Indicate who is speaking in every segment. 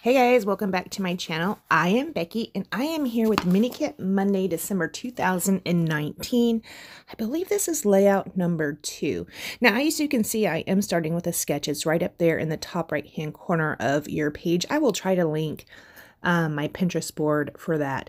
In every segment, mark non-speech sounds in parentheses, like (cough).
Speaker 1: Hey guys, welcome back to my channel. I am Becky and I am here with Mini Kit Monday, December 2019. I believe this is layout number two. Now, as you can see, I am starting with a sketch. It's right up there in the top right hand corner of your page. I will try to link um, my Pinterest board for that.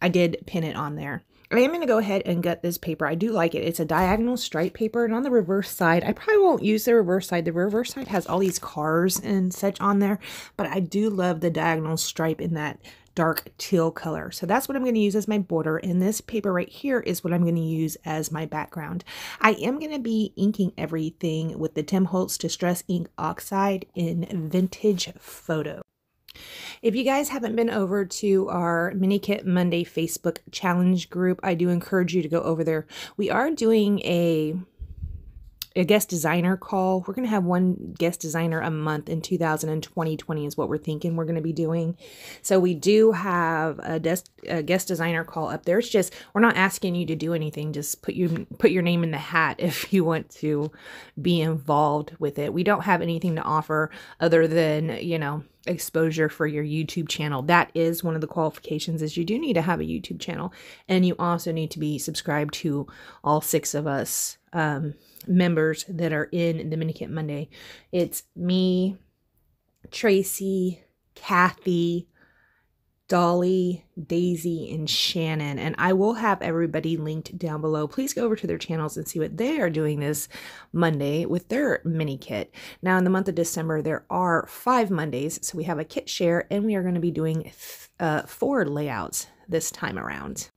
Speaker 1: I did pin it on there. I am going to go ahead and gut this paper. I do like it. It's a diagonal stripe paper, and on the reverse side, I probably won't use the reverse side. The reverse side has all these cars and such on there, but I do love the diagonal stripe in that dark teal color. So that's what I'm going to use as my border, and this paper right here is what I'm going to use as my background. I am going to be inking everything with the Tim Holtz Distress Ink Oxide in Vintage Photo. If you guys haven't been over to our Mini Kit Monday Facebook challenge group, I do encourage you to go over there. We are doing a a guest designer call. We're going to have one guest designer a month in 2020 20 is what we're thinking we're going to be doing. So we do have a, des- a guest designer call up there. It's just we're not asking you to do anything. Just put you put your name in the hat if (laughs) you want to be involved with it. We don't have anything to offer other than, you know, exposure for your YouTube channel. That is one of the qualifications is you do need to have a YouTube channel and you also need to be subscribed to all six of us um, members that are in the Minikit Monday. It's me, Traci, Kathy, Dollie, Daisy, and Shannon. And I will have everybody linked down below. Please go over to their channels and see what they are doing this Monday with their mini kit. Now, in the month of December, there are five Mondays. So we have a kit share, and we are going to be doing uh, four layouts this time around.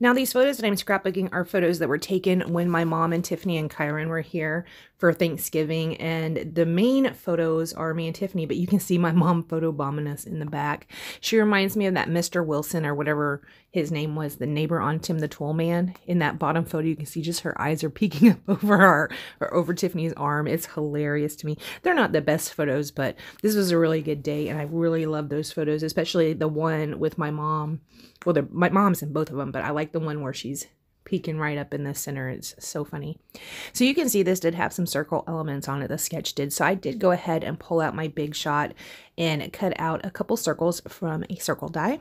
Speaker 1: Now, these photos that I'm scrapbooking are photos that were taken when my mom and Tiffany and Kyron were here for Thanksgiving. And the main photos are me and Tiffany, but you can see my (laughs) mom photobombing us in the back. She reminds me of that Mr. Wilson or whatever his name was, the neighbor on Tim the Tool Man. In that bottom photo, you can see just her eyes are (laughs) peeking up over our or over Tiffany's arm. It's hilarious to me. They're not the best photos, but this was a really good day, and I really love those photos, especially the one with my mom. Well, my mom's in both of them, but I like the one where she's peeking right up in the center. It's so funny. So you can see this did have some circle elements on it, the sketch did. So I did go ahead and pull out my big shot and cut out a couple circles from a circle die.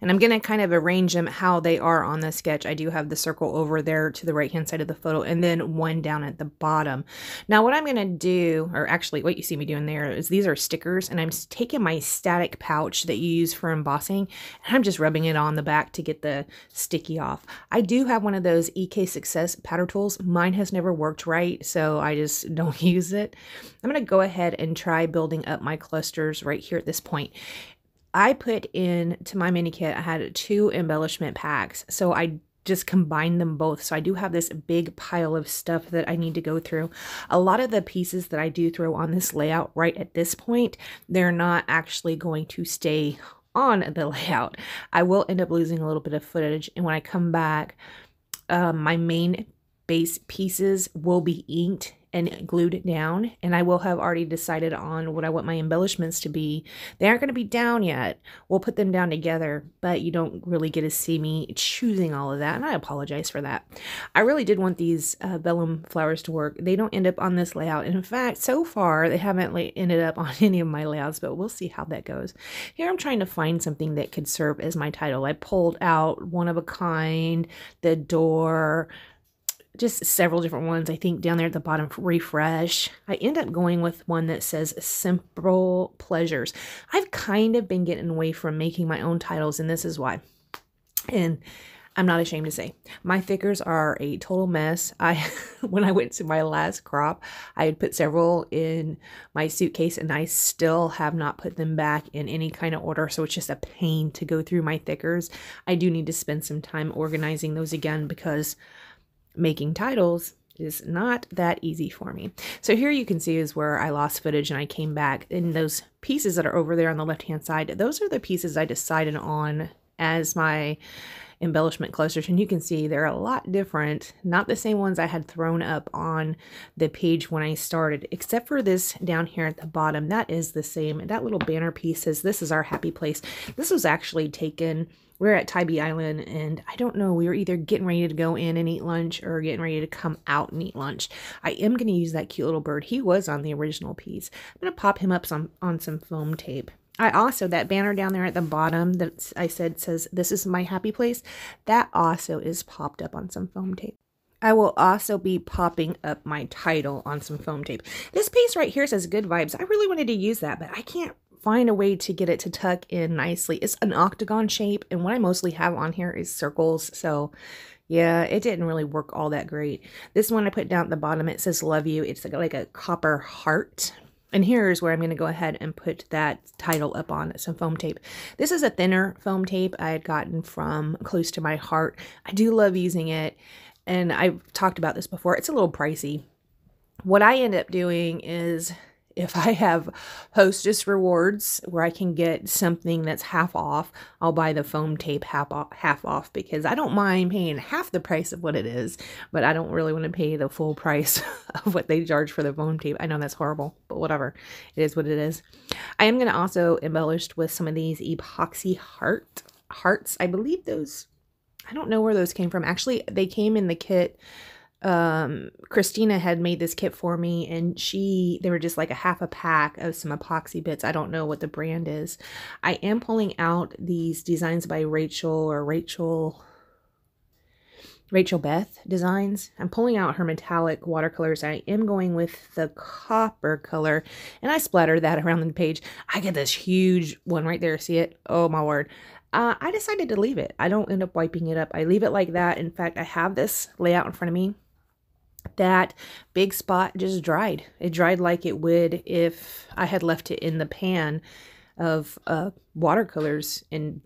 Speaker 1: And I'm going to kind of arrange them how they are on the sketch. I do have the circle over there to the right hand side of the photo and then one down at the bottom. Now what I'm going to do, or actually what you see me doing there is these are stickers and I'm taking my static pouch that you use for embossing and I'm just rubbing it on the back to get the sticky off. I do have one of those EK Success powder tools. Mine has never worked right, so I just (laughs) don't use it. I'm going to go ahead and try building up my clusters right here at this point. I put in to my mini kit, I had two embellishment packs. So I just combined them both. So I do have this big pile of stuff that I need to go through. A lot of the pieces that I do throw on this layout right at this point, they're not actually going to stay on the (laughs) layout. I will end up losing a little bit of footage. And when I come back, um, my main base pieces will be inked and glued down. And I will have already decided on what I want my embellishments to be. They aren't going to be down yet. We'll put them down together, but you don't really get to see me choosing all of that. And I apologize for that. I really did want these uh, vellum flowers to work. They don't end up on this layout. In fact, so far, they haven't ended up (laughs) on any of my layouts, but we'll see how that goes. Here I'm trying to find something that could serve as my title. I pulled out one of a kind, the door, just several different ones. I think down there at the bottom, refresh. I end up going with one that says simple pleasures. I've kind of been getting away from making my own titles, and this is why. And I'm not ashamed to say my thickers are a total mess. I (laughs) when I went to my last crop, I had put several in my suitcase and I still have not put them back in any kind of order, so it's just a pain to go through my thickers. I do need to spend some time organizing those again because making titles is not that easy for me. So here you can see is where I lost footage and I came back in those pieces that are over there on the left hand side. Those are the pieces I decided on as my embellishment clusters and you can see they're a lot different not the same ones I had thrown up on the page when I started except for this down here at the bottom that is the same that little banner piece says this is our happy place this was actually taken we are at Tybee Island and I don't know, we were either getting ready to go in and eat lunch or getting ready to come out and eat lunch. I am going to use that cute little bird. He was on the original piece. I'm going to pop him up some on some foam tape. I also, that banner down there at the bottom that I said says, this is my happy place, that also is popped up on some foam tape. I will also be popping up my title on some foam tape. This piece right here says good vibes. I really wanted to use that, but I can't find a way to get it to tuck in nicely. It's an octagon shape, and what I mostly have on here is circles, so yeah, it didn't really work all that great. This one I put down at the bottom, it says love you. It's like, like a copper heart. And here's where I'm going to go ahead and put that title up on some foam tape. This is a thinner foam tape I had gotten from Close to My Heart. I do love using it, and I've talked about this before. It's a little pricey. What I end up doing is if I have hostess rewards where I can get something that's half off, I'll buy the foam tape half off, half off because I don't mind paying half the price of what it is, but I don't really want to pay the full price (laughs) of what they charge for the foam tape. I know that's horrible, but whatever. It is what it is. I am going to also embellish with some of these epoxy heart hearts. I believe those, I don't know where those came from. Actually, they came in the kit um Christina had made this kit for me and she they were just like a half a pack of some epoxy bits. I don't know what the brand is. I am pulling out these designs by Rachel or Rachel Rachel Beth designs. I'm pulling out her metallic watercolors. I am going with the copper color and I splatter that (laughs) around the page. I get this huge one right there. See it? Oh my word. Uh, I decided to leave it. I don't end up wiping it up. I leave it like that. In fact, I have this layout in front of me that big spot just dried. It dried like it would if I had left it in the pan of uh, watercolors and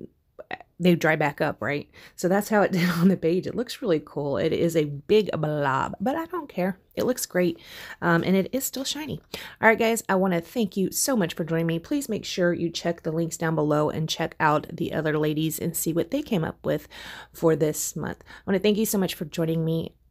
Speaker 1: they dry back up, right? So that's how it (laughs) did on the page. It looks really cool. It is a big blob, but I don't care. It looks great, um, and it is still shiny. All right, guys, I want to thank you so much for joining me. Please make sure you check the links down below and check out the other ladies and see what they came up with for this month. I want to thank you so much for joining me